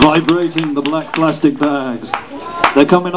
Vibrating the black plastic bags. They're coming on.